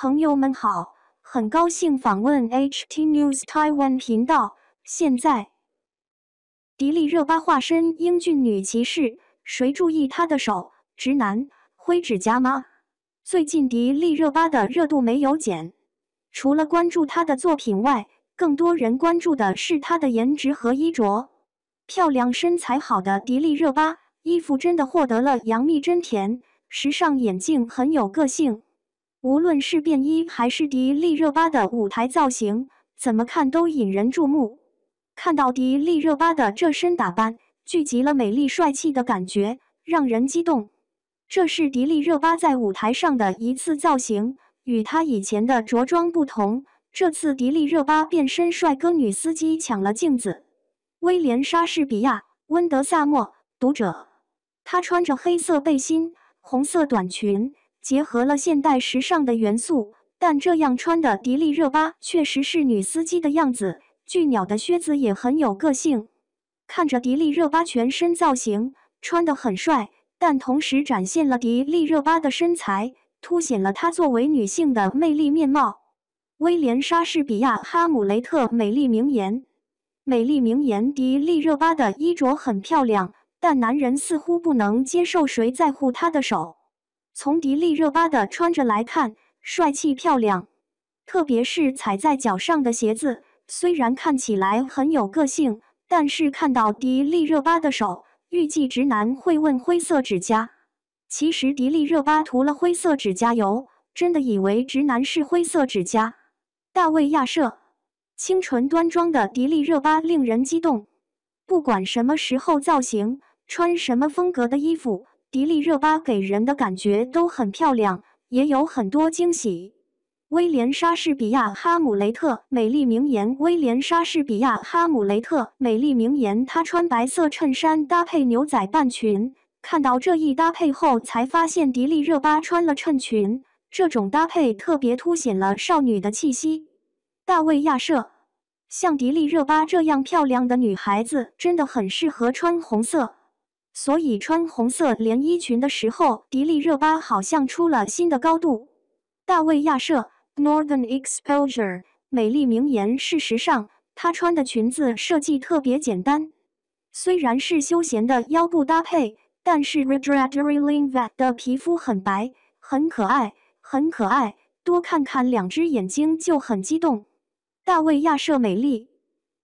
朋友们好，很高兴访问 HT News Taiwan 频道。现在，迪丽热巴化身英俊女骑士，谁注意她的手？直男灰指甲吗？最近迪丽热巴的热度没有减，除了关注她的作品外，更多人关注的是她的颜值和衣着。漂亮身材好的迪丽热巴，衣服真的获得了杨幂真甜。时尚眼镜很有个性。无论是便衣还是迪丽热巴的舞台造型，怎么看都引人注目。看到迪丽热巴的这身打扮，聚集了美丽帅气的感觉，让人激动。这是迪丽热巴在舞台上的一次造型，与她以前的着装不同。这次迪丽热巴变身帅哥女司机抢了镜子。威廉·莎士比亚，温德萨默，读者。她穿着黑色背心，红色短裙。结合了现代时尚的元素，但这样穿的迪丽热巴确实是女司机的样子。巨鸟的靴子也很有个性。看着迪丽热巴全身造型，穿得很帅，但同时展现了迪丽热巴的身材，凸显了她作为女性的魅力面貌。威廉·莎士比亚《哈姆雷特》美丽名言：美丽名言。迪丽热巴的衣着很漂亮，但男人似乎不能接受谁在乎她的手。从迪丽热巴的穿着来看，帅气漂亮，特别是踩在脚上的鞋子，虽然看起来很有个性，但是看到迪丽热巴的手，预计直男会问灰色指甲。其实迪丽热巴涂了灰色指甲油，真的以为直男是灰色指甲。大卫亚瑟，清纯端庄的迪丽热巴令人激动，不管什么时候造型，穿什么风格的衣服。迪丽热巴给人的感觉都很漂亮，也有很多惊喜。威廉·莎士比亚《哈姆雷特》美丽名言：威廉·莎士比亚《哈姆雷特》美丽名言。他穿白色衬衫搭配牛仔半裙，看到这一搭配后，才发现迪丽热巴穿了衬裙，这种搭配特别凸显了少女的气息。大卫·亚瑟，像迪丽热巴这样漂亮的女孩子，真的很适合穿红色。所以穿红色连衣裙的时候，迪丽热巴好像出了新的高度。大卫亚瑟，Northern Exposure，美丽名言。事实上，她穿的裙子设计特别简单，虽然是休闲的腰部搭配，但是 Redrattery Linvat 的皮肤很白，很可爱，很可爱。多看看两只眼睛就很激动。大卫亚瑟美丽。